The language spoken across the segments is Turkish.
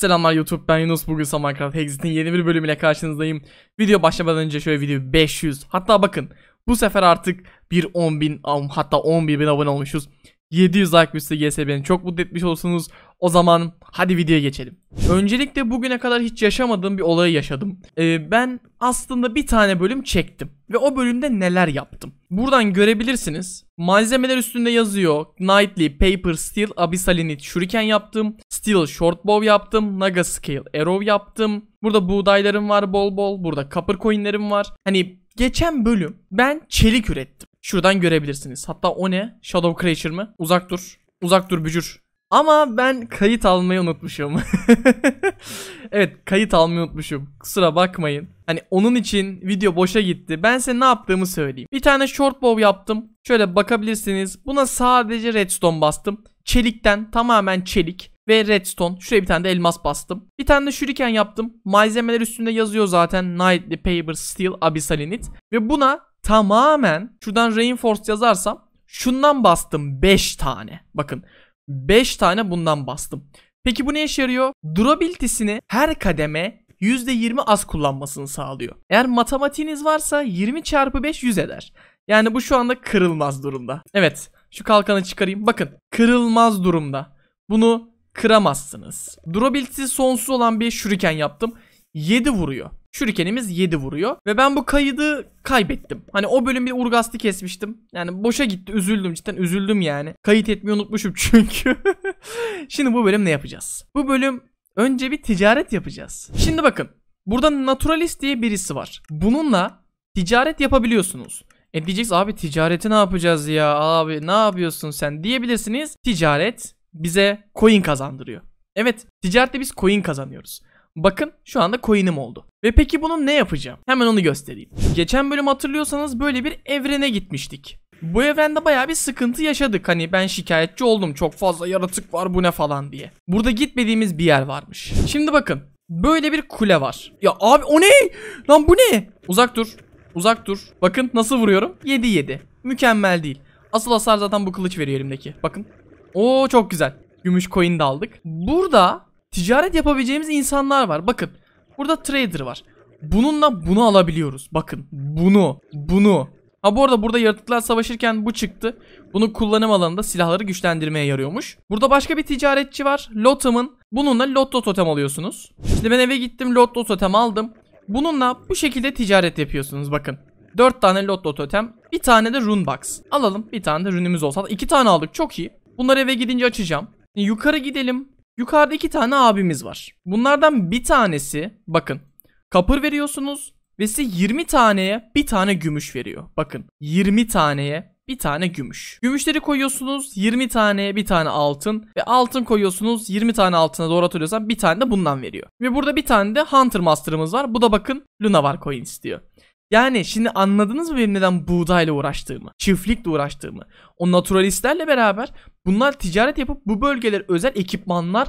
Selamlar YouTube ben Yunus bugün Minecraft Exit'in yeni bir bölümüyle karşınızdayım. Video başlamadan önce şöyle video 500 hatta bakın bu sefer artık bir 10.000 hatta 11.000 abone olmuşuz 700 like üstü gelse beni çok mutlu etmiş olursunuz. O zaman hadi videoya geçelim. Öncelikle bugüne kadar hiç yaşamadığım bir olayı yaşadım. Ee, ben aslında bir tane bölüm çektim. Ve o bölümde neler yaptım. Buradan görebilirsiniz. Malzemeler üstünde yazıyor. Knightly, Paper, Steel, Abyssalinite, Shuriken yaptım. Steel, Shortbow yaptım. Naga Scale, Arrow yaptım. Burada buğdaylarım var bol bol. Burada copper coinlerim var. Hani geçen bölüm ben çelik ürettim. Şuradan görebilirsiniz. Hatta o ne? Shadow Creature mı? Uzak dur. Uzak dur bücür. Ama ben kayıt almayı unutmuşum. evet kayıt almayı unutmuşum. Kusura bakmayın. Hani onun için video boşa gitti. Ben size ne yaptığımı söyleyeyim. Bir tane short bow yaptım. Şöyle bakabilirsiniz. Buna sadece redstone bastım. Çelikten tamamen çelik ve redstone. Şuraya bir tane de elmas bastım. Bir tane de shuriken yaptım. Malzemeler üstünde yazıyor zaten. Nightly, Paper, Steel, Abyssalinite. Ve buna tamamen şuradan reinforced yazarsam şundan bastım 5 tane. Bakın 5 tane bundan bastım. Peki bu ne işe yarıyor? Durabilitesini her kademe %20 az kullanmasını sağlıyor. Eğer matematiğiniz varsa 20 çarpı 5 100 eder. Yani bu şu anda kırılmaz durumda. Evet şu kalkanı çıkarayım. Bakın kırılmaz durumda. Bunu kıramazsınız. Durabilitesi sonsuz olan bir şuriken yaptım. 7 vuruyor. Şurikenimiz 7 vuruyor. Ve ben bu kaydı kaybettim. Hani o bölüm bir urgastı kesmiştim. Yani boşa gitti. Üzüldüm cidden üzüldüm yani. Kayıt etmeyi unutmuşum çünkü. Şimdi bu bölüm ne yapacağız? Bu bölüm önce bir ticaret yapacağız. Şimdi bakın. Burada naturalist diye birisi var. Bununla ticaret yapabiliyorsunuz. E diyeceksiniz abi ticareti ne yapacağız ya abi ne yapıyorsun sen diyebilirsiniz. Ticaret bize coin kazandırıyor. Evet ticarette biz coin kazanıyoruz. Bakın şu anda coin'im oldu. Ve peki bunu ne yapacağım? Hemen onu göstereyim. Geçen bölüm hatırlıyorsanız böyle bir evrene gitmiştik. Bu evrende baya bir sıkıntı yaşadık. Hani ben şikayetçi oldum. Çok fazla yaratık var bu ne falan diye. Burada gitmediğimiz bir yer varmış. Şimdi bakın. Böyle bir kule var. Ya abi o ne? Lan bu ne? Uzak dur. Uzak dur. Bakın nasıl vuruyorum. 7-7. Mükemmel değil. Asıl hasar zaten bu kılıç veriyor elimdeki. Bakın. Oo çok güzel. Gümüş coin de aldık. Burada ticaret yapabileceğimiz insanlar var. Bakın burada trader var. Bununla bunu alabiliyoruz. Bakın bunu bunu. Ha bu arada burada yaratıklar savaşırken bu çıktı. Bunu kullanım alanında silahları güçlendirmeye yarıyormuş. Burada başka bir ticaretçi var. Lotam'ın. Bununla lotto totem alıyorsunuz. Şimdi ben eve gittim lotto totem aldım. Bununla bu şekilde ticaret yapıyorsunuz bakın. 4 tane lotto totem. Bir tane de rune box. Alalım. Bir tane de rune'ümüz olsa. 2 tane aldık. Çok iyi. Bunları eve gidince açacağım. Yukarı gidelim. Yukarıda iki tane abimiz var. Bunlardan bir tanesi bakın kapır veriyorsunuz ve size 20 taneye bir tane gümüş veriyor. Bakın 20 taneye bir tane gümüş. Gümüşleri koyuyorsunuz 20 taneye bir tane altın ve altın koyuyorsunuz 20 tane altına doğru hatırlıyorsam bir tane de bundan veriyor. Ve burada bir tane de Hunter Master'ımız var. Bu da bakın Luna var coin istiyor. Yani şimdi anladınız mı benim neden buğdayla uğraştığımı, çiftlikle uğraştığımı? O naturalistlerle beraber bunlar ticaret yapıp bu bölgeler özel ekipmanlar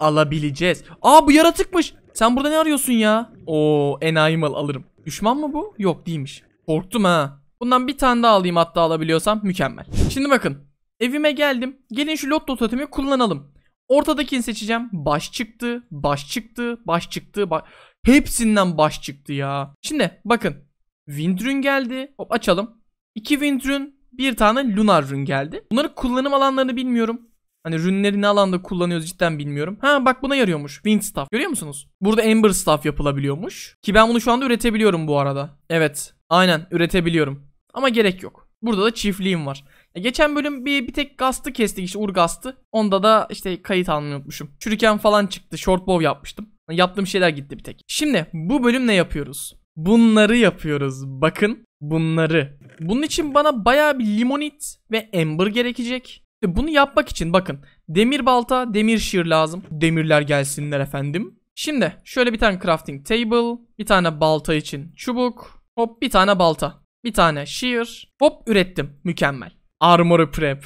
alabileceğiz. Aa bu yaratıkmış. Sen burada ne arıyorsun ya? Oo enayi mal alırım. Düşman mı bu? Yok değilmiş. Korktum ha. Bundan bir tane daha alayım hatta alabiliyorsam mükemmel. Şimdi bakın. Evime geldim. Gelin şu lotto totemi kullanalım. Ortadakini seçeceğim. Baş çıktı, baş çıktı, baş çıktı. Ba Hepsinden baş çıktı ya. Şimdi bakın. Windrun geldi. Hop açalım. İki Windrun, bir tane Lunar Rune geldi. Bunları kullanım alanlarını bilmiyorum. Hani rünleri ne alanda kullanıyoruz cidden bilmiyorum. Ha bak buna yarıyormuş. Wind Staff. Görüyor musunuz? Burada Ember Staff yapılabiliyormuş. Ki ben bunu şu anda üretebiliyorum bu arada. Evet. Aynen üretebiliyorum. Ama gerek yok. Burada da çiftliğim var. Ya geçen bölüm bir, bir tek gastı kestik işte urgastı. Onda da işte kayıt almayı unutmuşum. Çürüken falan çıktı. Short bow yapmıştım. Yaptığım şeyler gitti bir tek. Şimdi bu bölüm ne yapıyoruz? Bunları yapıyoruz. Bakın bunları. Bunun için bana baya bir limonit ve ember gerekecek. Bunu yapmak için bakın demir balta, demir shear lazım. Demirler gelsinler efendim. Şimdi şöyle bir tane crafting table, bir tane balta için çubuk, hop bir tane balta, bir tane shear, hop ürettim. Mükemmel. Armor prep.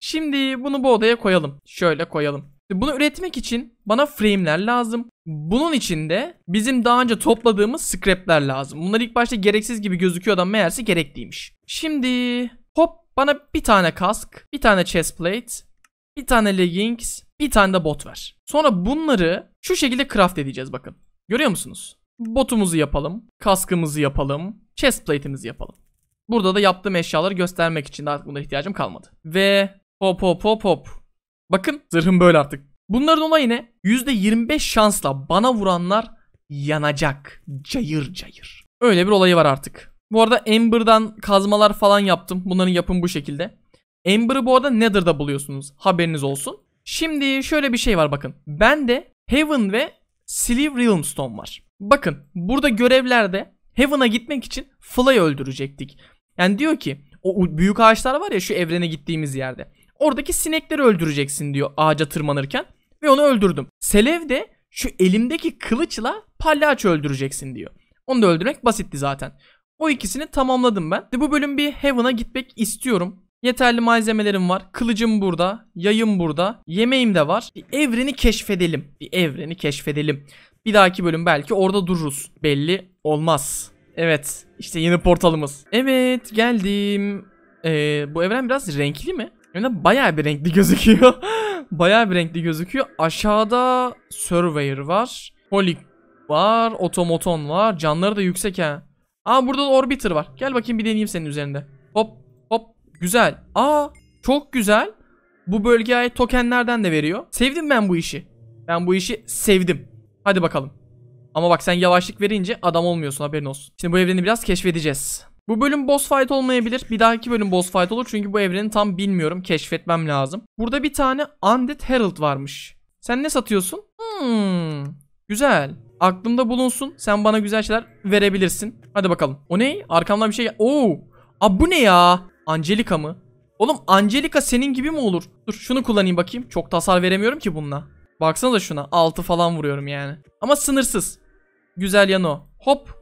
Şimdi bunu bu odaya koyalım. Şöyle koyalım. Bunu üretmek için bana frame'ler lazım. Bunun için de bizim daha önce topladığımız scrap'ler lazım. Bunlar ilk başta gereksiz gibi gözüküyor da meğerse gerekliymiş. Şimdi hop bana bir tane kask, bir tane chest plate, bir tane leggings, bir tane de bot ver. Sonra bunları şu şekilde craft edeceğiz bakın. Görüyor musunuz? Botumuzu yapalım, kaskımızı yapalım, chest plate'imizi yapalım. Burada da yaptığım eşyaları göstermek için de artık buna ihtiyacım kalmadı. Ve hop hop hop hop. Bakın zırhım böyle artık. Bunların olayı ne? %25 şansla bana vuranlar yanacak. Cayır cayır. Öyle bir olayı var artık. Bu arada Ember'dan kazmalar falan yaptım. Bunların yapım bu şekilde. Ember'ı bu arada Nether'da buluyorsunuz. Haberiniz olsun. Şimdi şöyle bir şey var bakın. Bende Heaven ve Sleeve Realmstone var. Bakın burada görevlerde Heaven'a gitmek için Fly öldürecektik. Yani diyor ki o büyük ağaçlar var ya şu evrene gittiğimiz yerde. Oradaki sinekleri öldüreceksin diyor ağaca tırmanırken. Ve onu öldürdüm. Selev de şu elimdeki kılıçla palyaço öldüreceksin diyor. Onu da öldürmek basitti zaten. O ikisini tamamladım ben. Bu bölüm bir Heaven'a gitmek istiyorum. Yeterli malzemelerim var. Kılıcım burada. Yayım burada. Yemeğim de var. Bir evreni keşfedelim. Bir evreni keşfedelim. Bir dahaki bölüm belki orada dururuz. Belli olmaz. Evet. işte yeni portalımız. Evet geldim. Ee, bu evren biraz renkli mi? Yani bayağı bir renkli gözüküyor. bayağı bir renkli gözüküyor. Aşağıda Surveyor var. Holy var. Otomoton var. Canları da yüksek ha. Aa burada da Orbiter var. Gel bakayım bir deneyeyim senin üzerinde. Hop hop. Güzel. Aa çok güzel. Bu bölgeye ait tokenlerden de veriyor. Sevdim ben bu işi. Ben bu işi sevdim. Hadi bakalım. Ama bak sen yavaşlık verince adam olmuyorsun haberin olsun. Şimdi bu evreni biraz keşfedeceğiz. Bu bölüm boss fight olmayabilir. Bir dahaki bölüm boss fight olur çünkü bu evreni tam bilmiyorum. Keşfetmem lazım. Burada bir tane Undead Herald varmış. Sen ne satıyorsun? Hmm, güzel. Aklımda bulunsun. Sen bana güzel şeyler verebilirsin. Hadi bakalım. O ne? Arkamdan bir şey Oo. Aa bu ne ya? Angelica mı? Oğlum Angelica senin gibi mi olur? Dur şunu kullanayım bakayım. Çok tasar veremiyorum ki bununla. Baksana şuna. 6 falan vuruyorum yani. Ama sınırsız. Güzel yanı o. Hop.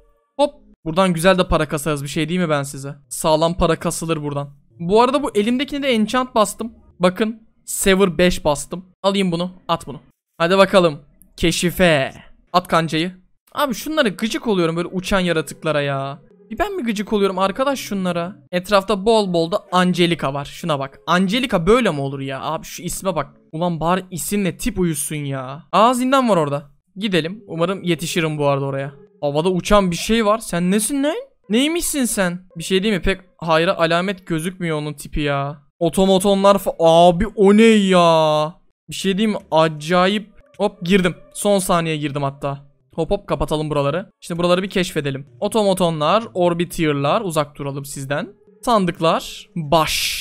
Buradan güzel de para kasarız bir şey değil mi ben size? Sağlam para kasılır buradan. Bu arada bu elimdekine de enchant bastım. Bakın. Sever 5 bastım. Alayım bunu. At bunu. Hadi bakalım. Keşife. At kancayı. Abi şunlara gıcık oluyorum böyle uçan yaratıklara ya. Bir ben mi gıcık oluyorum arkadaş şunlara? Etrafta bol bol da Angelica var. Şuna bak. Angelica böyle mi olur ya? Abi şu isme bak. Ulan bari isimle tip uyusun ya. Aa zindan var orada. Gidelim. Umarım yetişirim bu arada oraya. Havada uçan bir şey var. Sen nesin lan? Neymişsin sen? Bir şey değil mi? Pek hayra alamet gözükmüyor onun tipi ya. Otomotonlar fa- Abi o ne ya? Bir şey değil mi? Acayip. Hop girdim. Son saniye girdim hatta. Hop hop kapatalım buraları. Şimdi buraları bir keşfedelim. Otomotonlar, orbitier'lar uzak duralım sizden. Sandıklar, baş.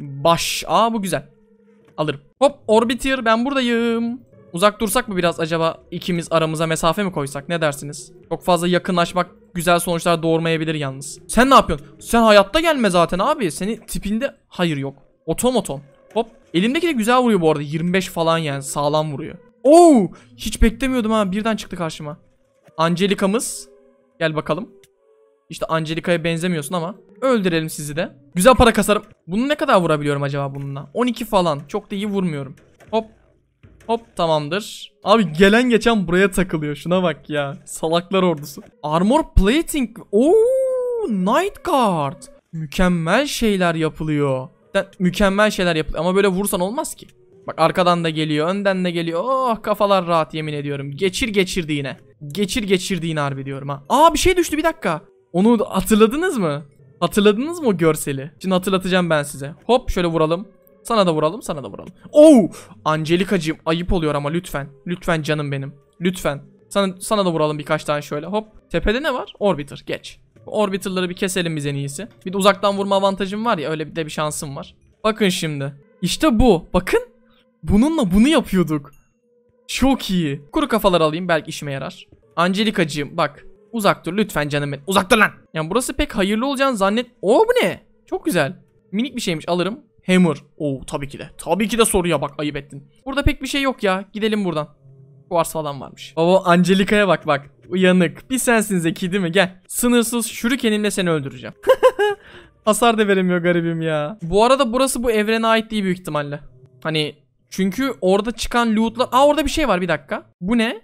Baş. Aa bu güzel. Alırım. Hop orbitier ben buradayım. Uzak dursak mı biraz acaba ikimiz aramıza mesafe mi koysak ne dersiniz? Çok fazla yakınlaşmak güzel sonuçlar doğurmayabilir yalnız. Sen ne yapıyorsun? Sen hayatta gelme zaten abi. Seni tipinde hayır yok. Otomoton. Hop. Elimdeki de güzel vuruyor bu arada. 25 falan yani sağlam vuruyor. Oo! Hiç beklemiyordum ha. Birden çıktı karşıma. Angelica'mız. Gel bakalım. İşte Angelica'ya benzemiyorsun ama. Öldürelim sizi de. Güzel para kasarım. Bunu ne kadar vurabiliyorum acaba bununla? 12 falan. Çok da iyi vurmuyorum. Hop. Hop tamamdır. Abi gelen geçen buraya takılıyor. Şuna bak ya. Salaklar ordusu. Armor plating. Oo, Night Guard. Mükemmel şeyler yapılıyor. Mükemmel şeyler yapılıyor. Ama böyle vursan olmaz ki. Bak arkadan da geliyor, önden de geliyor. Oh kafalar rahat yemin ediyorum. Geçir geçirdi yine. Geçir geçirdi yine harbi diyorum ha. Aa bir şey düştü bir dakika. Onu hatırladınız mı? Hatırladınız mı o görseli? Şimdi hatırlatacağım ben size. Hop şöyle vuralım. Sana da vuralım, sana da vuralım. Oo! Angelikacığım ayıp oluyor ama lütfen. Lütfen canım benim. Lütfen. Sana, sana da vuralım birkaç tane şöyle. Hop. Tepede ne var? Orbiter. Geç. Orbiter'ları bir keselim biz en iyisi. Bir de uzaktan vurma avantajım var ya öyle bir de bir şansım var. Bakın şimdi. İşte bu. Bakın. Bununla bunu yapıyorduk. Çok iyi. Kuru kafalar alayım belki işime yarar. Angelikacığım bak. Uzak dur lütfen canım benim. Uzak dur lan. Yani burası pek hayırlı olacağını zannet. Oo bu ne? Çok güzel. Minik bir şeymiş alırım. Hammer. Oo tabii ki de. Tabii ki de soruya bak ayıp ettin. Burada pek bir şey yok ya. Gidelim buradan. Kuvars falan varmış. Baba Angelika'ya bak bak. Uyanık. Bir sensin zeki değil mi? Gel. Sınırsız şurikenimle seni öldüreceğim. Hasar da veremiyor garibim ya. Bu arada burası bu evrene ait değil büyük ihtimalle. Hani çünkü orada çıkan lootlar... Aa orada bir şey var bir dakika. Bu ne?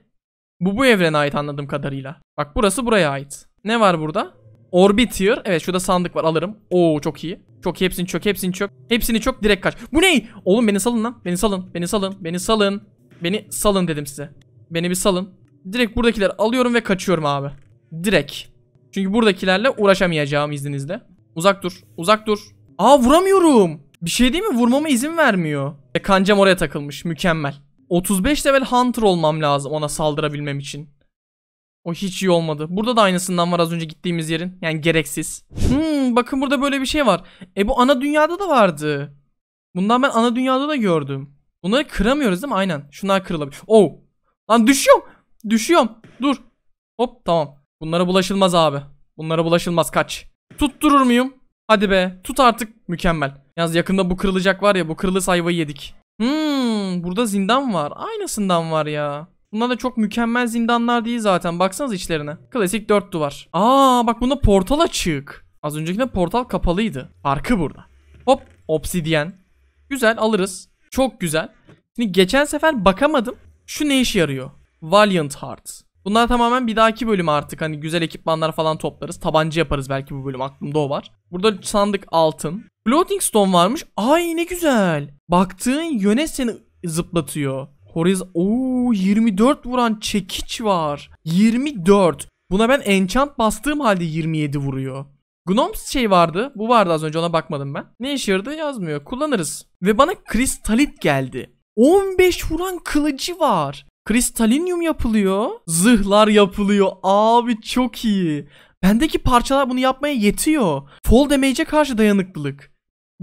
Bu bu evrene ait anladığım kadarıyla. Bak burası buraya ait. Ne var burada? Orbiter. Evet şurada sandık var alırım. Oo çok iyi. Çok hepsini çök hepsini çök. Hepsini çok direkt kaç. Bu ne? Oğlum beni salın lan. Beni salın. Beni salın. Beni salın. Beni salın dedim size. Beni bir salın. Direkt buradakileri alıyorum ve kaçıyorum abi. Direkt. Çünkü buradakilerle uğraşamayacağım izninizle. Uzak dur. Uzak dur. Aa vuramıyorum. Bir şey değil mi? Vurmama izin vermiyor. E, kancam oraya takılmış. Mükemmel. 35 level hunter olmam lazım ona saldırabilmem için. O hiç iyi olmadı. Burada da aynısından var az önce gittiğimiz yerin. Yani gereksiz. Hmm, bakın burada böyle bir şey var. E bu ana dünyada da vardı. Bundan ben ana dünyada da gördüm. Bunları kıramıyoruz değil mi? Aynen. Şunlar kırılabilir. Oh. Lan düşüyorum. Düşüyorum. Dur. Hop tamam. Bunlara bulaşılmaz abi. Bunlara bulaşılmaz kaç. Tutturur muyum? Hadi be. Tut artık. Mükemmel. Yalnız yakında bu kırılacak var ya. Bu kırılı sayvayı yedik. Hmm. Burada zindan var. Aynısından var ya. Bunlar da çok mükemmel zindanlar değil zaten. Baksanız içlerine. Klasik 4 duvar. Aa bak bunda portal açık. Az öncekinde portal kapalıydı. Farkı burada. Hop. Obsidyen. Güzel alırız. Çok güzel. Şimdi geçen sefer bakamadım. Şu ne işe yarıyor? Valiant Heart. Bunlar tamamen bir dahaki bölüm artık. Hani güzel ekipmanlar falan toplarız. Tabanca yaparız belki bu bölüm. Aklımda o var. Burada sandık altın. Floating Stone varmış. Ay ne güzel. Baktığın yöne seni zıplatıyor. Horiz Oo 24 vuran çekiç var. 24. Buna ben enchant bastığım halde 27 vuruyor. Gnomes şey vardı. Bu vardı az önce ona bakmadım ben. Ne işe yaradı yazmıyor. Kullanırız. Ve bana kristalit geldi. 15 vuran kılıcı var. Kristalinyum yapılıyor. Zırhlar yapılıyor. Abi çok iyi. Bendeki parçalar bunu yapmaya yetiyor. Fall damage'e karşı dayanıklılık.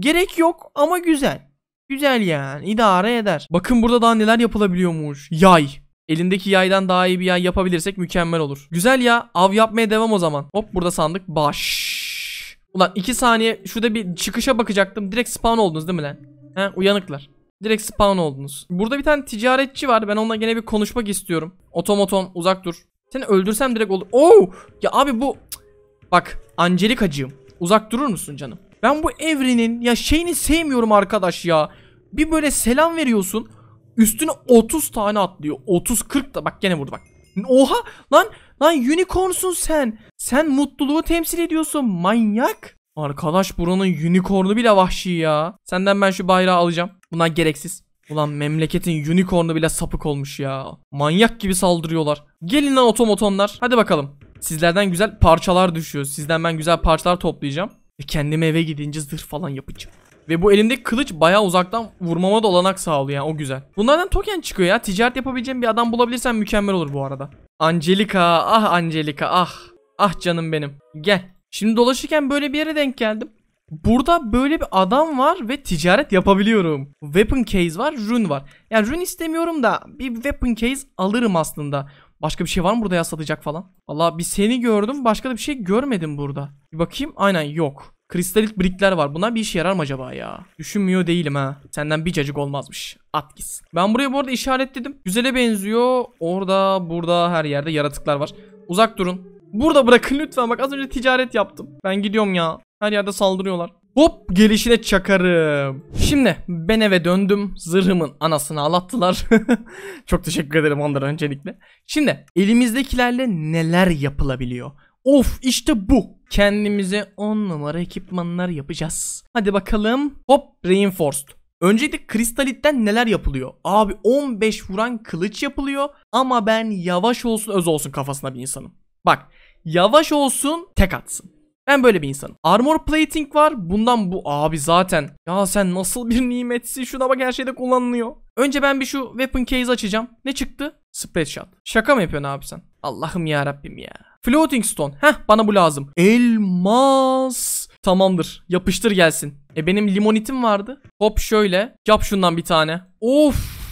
Gerek yok ama güzel. Güzel yani idare eder. Bakın burada daha neler yapılabiliyormuş. Yay. Elindeki yaydan daha iyi bir yay yapabilirsek mükemmel olur. Güzel ya av yapmaya devam o zaman. Hop burada sandık baş. Ulan 2 saniye şurada bir çıkışa bakacaktım. Direkt spawn oldunuz değil mi lan? He uyanıklar. Direkt spawn oldunuz. Burada bir tane ticaretçi var. Ben onunla gene bir konuşmak istiyorum. Otomoton uzak dur. Seni öldürsem direkt olur. Oo! Ya abi bu Bak Angelikacığım uzak durur musun canım? Ben bu evrenin ya şeyini sevmiyorum arkadaş ya. Bir böyle selam veriyorsun. Üstüne 30 tane atlıyor. 30 40 da bak gene vurdu bak. Oha lan lan unicornsun sen. Sen mutluluğu temsil ediyorsun manyak. Arkadaş buranın unicornu bile vahşi ya. Senden ben şu bayrağı alacağım. Bunlar gereksiz. Ulan memleketin unicornu bile sapık olmuş ya. Manyak gibi saldırıyorlar. Gelin lan otomotonlar. Hadi bakalım. Sizlerden güzel parçalar düşüyor. Sizden ben güzel parçalar toplayacağım. Ve kendime eve gidince zırh falan yapacağım. Ve bu elimdeki kılıç bayağı uzaktan vurmama da olanak sağlıyor yani o güzel. Bunlardan token çıkıyor ya. Ticaret yapabileceğim bir adam bulabilirsen mükemmel olur bu arada. Angelika ah Angelika ah. Ah canım benim. Gel. Şimdi dolaşırken böyle bir yere denk geldim. Burada böyle bir adam var ve ticaret yapabiliyorum. Weapon case var, rune var. Yani rune istemiyorum da bir weapon case alırım aslında. Başka bir şey var mı burada ya satacak falan? Valla bir seni gördüm başka da bir şey görmedim burada. Bir bakayım aynen yok. Kristalit brickler var. Bunlar bir işe yarar mı acaba ya? Düşünmüyor değilim ha. Senden bir cacık olmazmış. At gitsin. Ben buraya bu arada işaretledim. Güzele benziyor. Orada, burada her yerde yaratıklar var. Uzak durun. Burada bırakın lütfen. Bak az önce ticaret yaptım. Ben gidiyorum ya. Her yerde saldırıyorlar. Hop gelişine çakarım. Şimdi ben eve döndüm. Zırhımın anasını ağlattılar. Çok teşekkür ederim onlara öncelikle. Şimdi elimizdekilerle neler yapılabiliyor? Of işte bu. Kendimize 10 numara ekipmanlar yapacağız. Hadi bakalım. Hop reinforced. Öncelikle kristalitten neler yapılıyor? Abi 15 vuran kılıç yapılıyor ama ben yavaş olsun öz olsun kafasına bir insanım. Bak yavaş olsun tek atsın. Ben böyle bir insanım. Armor plating var. Bundan bu abi zaten. Ya sen nasıl bir nimetsin. Şuna bak her şeyde kullanılıyor. Önce ben bir şu weapon case açacağım. Ne çıktı? Spread shot. Şaka mı yapıyorsun abi sen? Allah'ım ya Rabbim ya. Floating stone. Heh bana bu lazım. Elmas. Tamamdır. Yapıştır gelsin. E benim limonitim vardı. Hop şöyle. Yap şundan bir tane. Of.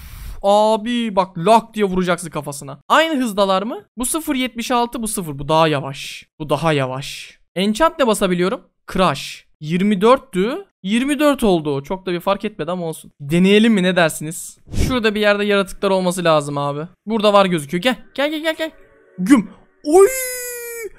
Abi bak lak diye vuracaksın kafasına. Aynı hızdalar mı? Bu 0.76 bu 0. Bu daha yavaş. Bu daha yavaş. Enchant ne basabiliyorum? Crash. 24'tü. 24 oldu. Çok da bir fark etmedi ama olsun. Deneyelim mi ne dersiniz? Şurada bir yerde yaratıklar olması lazım abi. Burada var gözüküyor. Gel. Gel gel gel gel. Güm. Oy!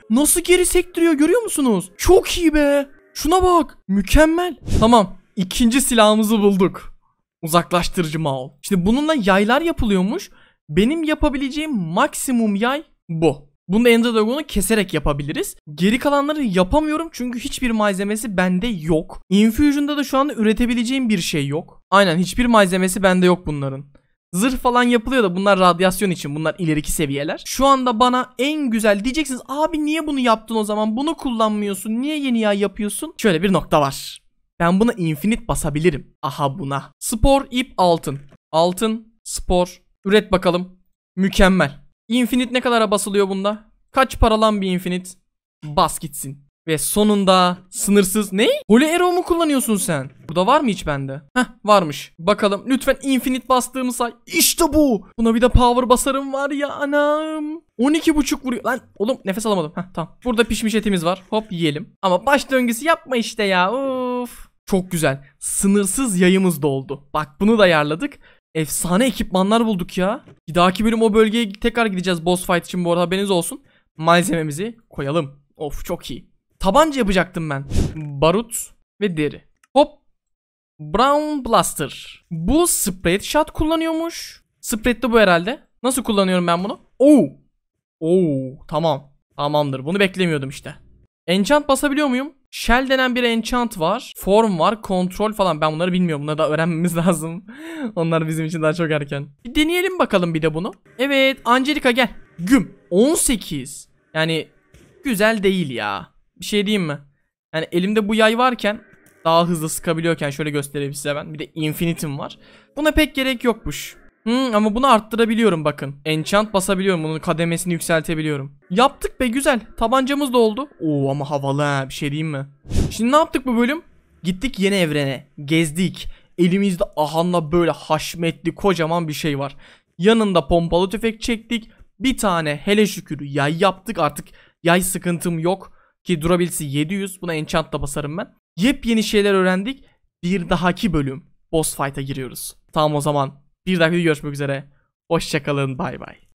Nasıl geri sektiriyor görüyor musunuz? Çok iyi be. Şuna bak. Mükemmel. Tamam. İkinci silahımızı bulduk. Uzaklaştırıcı Mao. Şimdi bununla yaylar yapılıyormuş. Benim yapabileceğim maksimum yay bu. Bunu da Ender Dragon'u keserek yapabiliriz. Geri kalanları yapamıyorum çünkü hiçbir malzemesi bende yok. Infusion'da da şu anda üretebileceğim bir şey yok. Aynen hiçbir malzemesi bende yok bunların. Zırh falan yapılıyor da bunlar radyasyon için bunlar ileriki seviyeler. Şu anda bana en güzel diyeceksiniz abi niye bunu yaptın o zaman bunu kullanmıyorsun niye yeni yay yapıyorsun? Şöyle bir nokta var. Ben buna infinite basabilirim. Aha buna. Spor ip altın. Altın spor üret bakalım. Mükemmel. Infinite ne kadara basılıyor bunda? Kaç paralan bir infinite? Bas gitsin. Ve sonunda sınırsız ne? Holy Arrow mu kullanıyorsun sen? Burada var mı hiç bende? Heh varmış. Bakalım lütfen infinite bastığımı say. İşte bu. Buna bir de power basarım var ya anam. 12.5 vuruyor. Lan oğlum nefes alamadım. Heh tamam. Burada pişmiş etimiz var. Hop yiyelim. Ama baş döngüsü yapma işte ya. Of. Çok güzel. Sınırsız yayımız da oldu. Bak bunu da ayarladık. Efsane ekipmanlar bulduk ya. Bir dahaki bölüm o bölgeye tekrar gideceğiz boss fight için bu arada haberiniz olsun. Malzememizi koyalım. Of çok iyi. Tabanca yapacaktım ben. Barut ve deri. Hop. Brown Blaster. Bu spread shot kullanıyormuş. Spread de bu herhalde. Nasıl kullanıyorum ben bunu? Oo. Oo tamam. Tamamdır. Bunu beklemiyordum işte. Enchant basabiliyor muyum? Shell denen bir enchant var. Form var. Kontrol falan. Ben bunları bilmiyorum. Bunları da öğrenmemiz lazım. Onlar bizim için daha çok erken. Bir deneyelim bakalım bir de bunu. Evet. Angelica gel. Güm. 18. Yani güzel değil ya. Bir şey diyeyim mi? Yani elimde bu yay varken daha hızlı sıkabiliyorken şöyle göstereyim size ben. Bir de infinitim var. Buna pek gerek yokmuş. Hmm, ama bunu arttırabiliyorum bakın. Enchant basabiliyorum. Bunun kademesini yükseltebiliyorum. Yaptık be güzel. Tabancamız da oldu. Oo ama havalı ha. Bir şey diyeyim mi? Şimdi ne yaptık bu bölüm? Gittik yeni evrene. Gezdik. Elimizde ahanla böyle haşmetli kocaman bir şey var. Yanında pompalı tüfek çektik. Bir tane hele şükür yay yaptık. Artık yay sıkıntım yok. Ki durability 700. Buna enchant da basarım ben. Yepyeni şeyler öğrendik. Bir dahaki bölüm boss fight'a giriyoruz. Tamam o zaman bir dahaki görüşmek üzere. Hoşçakalın bay bay.